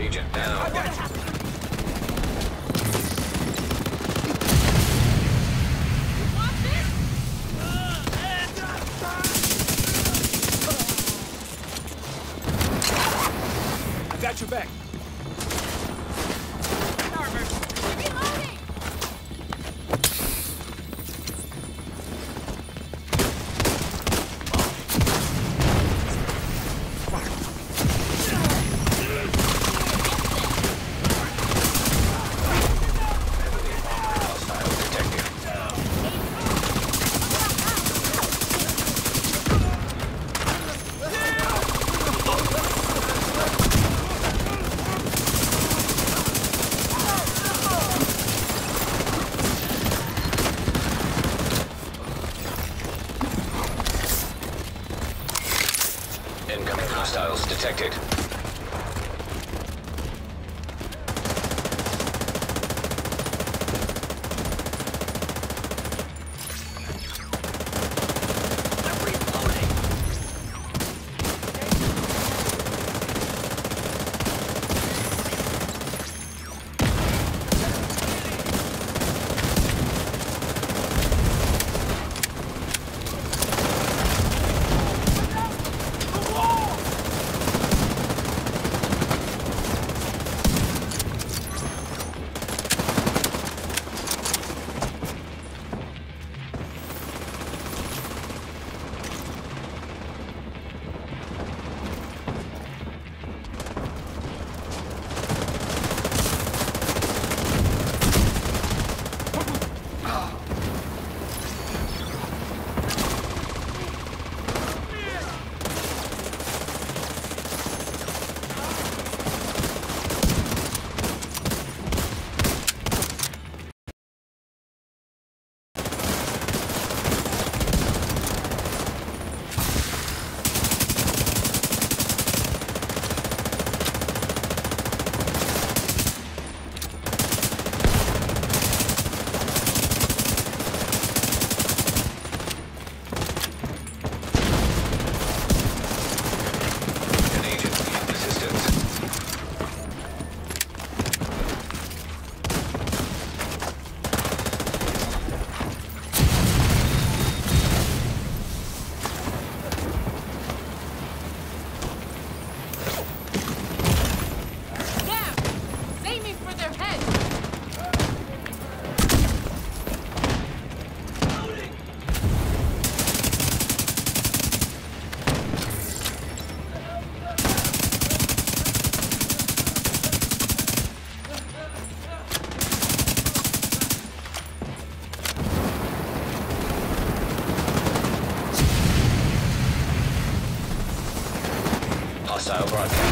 Agent down. I got your back. Reloading! Hostile detected. Incoming hostiles detected. Hostile broadcast.